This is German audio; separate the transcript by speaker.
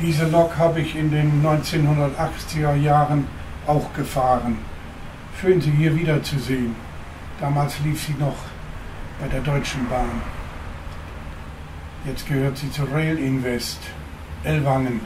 Speaker 1: Diese Lok habe ich in den 1980er Jahren auch gefahren. Schön, Sie hier wiederzusehen. Damals lief sie noch bei der Deutschen Bahn. Jetzt gehört sie zu Rail Invest, Ellwangen.